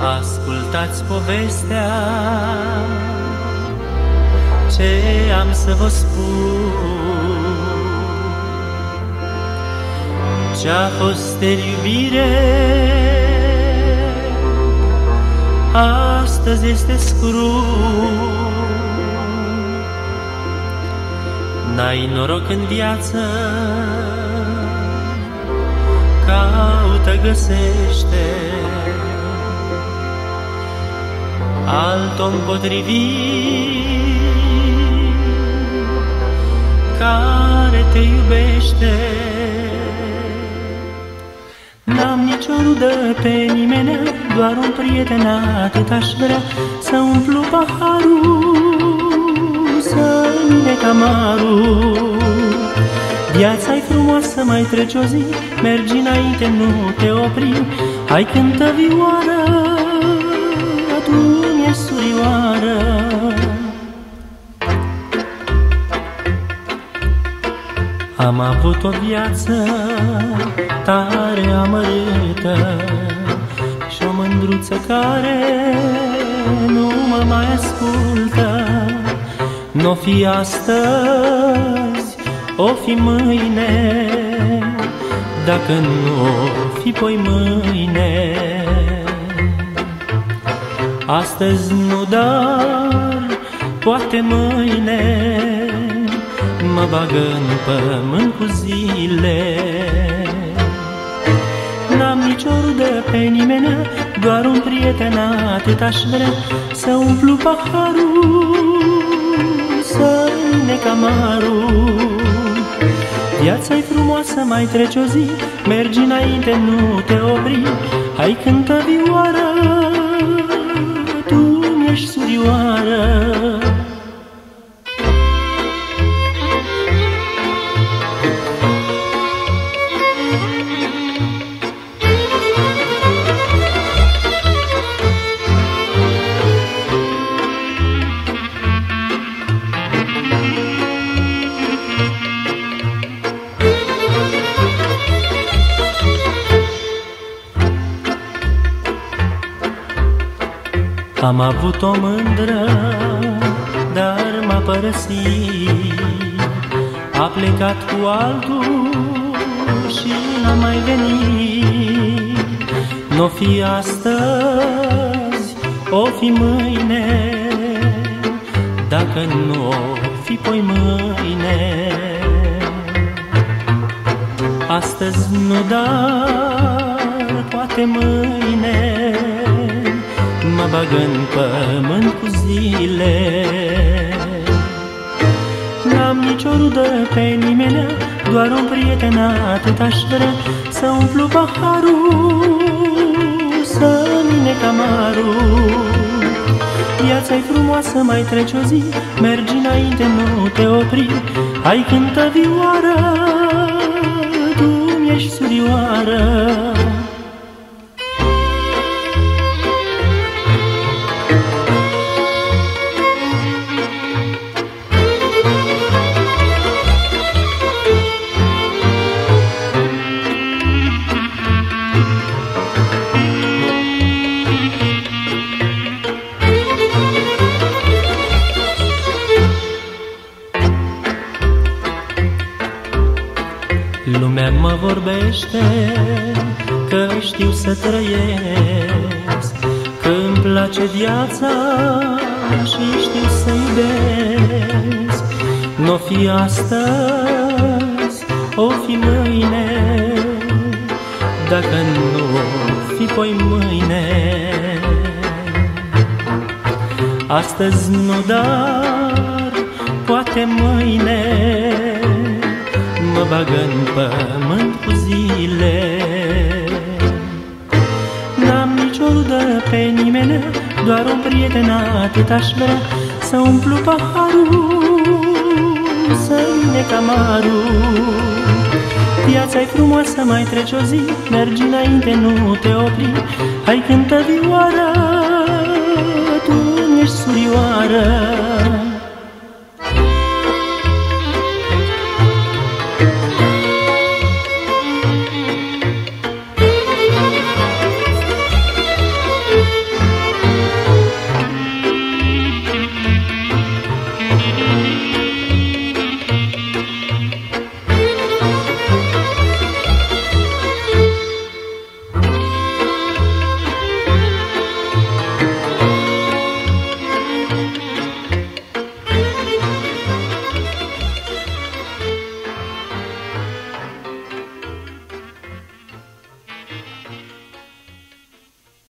Ascultați povestea ce am să vă spun. Ce-a fost de iubire, astăzi este scru. N-ai noroc în viață, caută, găsește alt om potrivit care te iubește. N-am nicio rudă pe nimeni, doar un prieten atât aș vrea să umplu paharul, să mine camarul. Viața-i frumoasă, mai treci o zi, mergi înainte, nu te opri, hai cântă vioară, tu mi-e surioară. Am avut o viață tare amărâtă Și o mândruță care nu mă mai ascultă N-o fi astăzi, o fi mâine Dacă nu o fi poi mâine Astăzi nu, dar poate mâine mă bagă în pământ cu zile. N-am nicio rudă pe nimeni, doar un prieten atât aș vrea. Să umplu paharul, să ne camarul Viața-i frumoasă, mai treci o zi, mergi înainte, nu te opri. Hai cântă vioară, Am avut o mândră, dar m-a părăsit. A plecat cu altul și n-a mai venit. N-o fi astăzi, o fi mâine. Dacă nu o fi poi mâine. Astăzi nu, dar poate mâine mă bag în pământ cu zile. N-am nicio rudă pe nimeni, doar un prieten atât aș vrea Să umplu paharul, să mine camarul. Viața-i frumoasă, mai treci o zi, mergi înainte, nu te opri. Hai cântă vioară, tu mi-ești surioară vorbește că știu să trăiesc. Că îmi place viața și știu să iubesc N-o fi astăzi, o fi mâine. Dacă nu o fi poi mâine. Astăzi nu, dar poate mâine mă bagă în pământ cu zile. N-am nicio rudă pe nimeni, doar un prieten atât aș vrea Să umplu paharul, să ne camarul. Viața-i frumoasă, mai treci o zi, mergi înainte, nu te opri. Hai cântă vioara, tu ești surioară